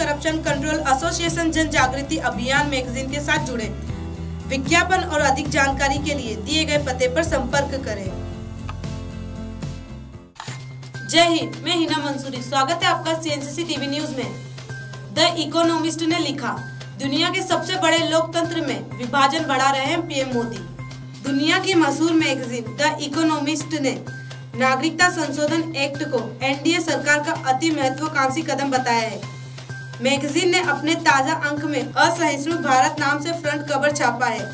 Control association जन जागृति अभियान मैगजीन के साथ जुड़े। विज्ञापन और अधिक जानकारी के लिए दिए गए पते पर संपर्क करें। जय हिंद, मैं हिना मंसूरी। स्वागत है आपका सीएनसीसी टीवी न्यूज़ में। द इकोनॉमिस्ट ने लिखा, दुनिया के सबसे बड़े लोकतंत्र में विभाजन बढ़ा रहे हैं पीएम मोदी। दुनिया की मशहूर मैगजीन द इकोनॉमिस्ट ने नागरिकता संशोधन एक्ट को एनडीए सरकार का अति महत्वाकांक्षी कदम बताया है। मैगजीन ने अपने ताज़ा अंक में असहिष्णु भारत नाम से फ्रंट कवर छापा है।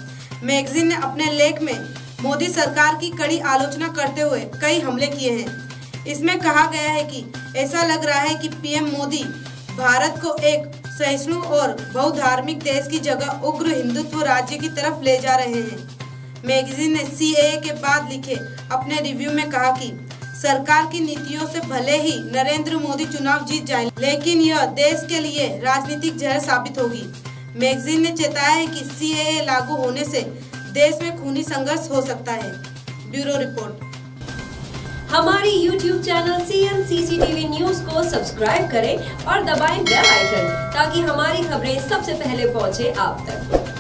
मैगजीन ने अपने लेख में मोदी सरकार की कड़ी आलोचना करते हुए कई हमले किए हैं। इसमें कहा गया है कि ऐसा लग रहा है कि पीएम मोदी भारत को एक सहिष्णु और बहुधार्मिक देश की जगह उग्र हिंदुत्व राज्य की तरफ़ ले जा रहे हैं। मैगजीन ने सी के बाद लिखे अपने रिव्यू में कहा कि सरकार की नीतियों से भले ही नरेंद्र मोदी चुनाव जीत जाए, लेकिन यह देश के लिए राजनीतिक जहर साबित होगी। मैगजीन ने चेताया है कि सी लागू होने से देश में खूनी संघर्ष हो सकता है। Bureau report. हमारी YouTube channel C N TV news को सब्सक्राइब करें और दबाएँ बेल आइकन ताकि हमारी खबरें सबसे पहले पहुँचे आप तक।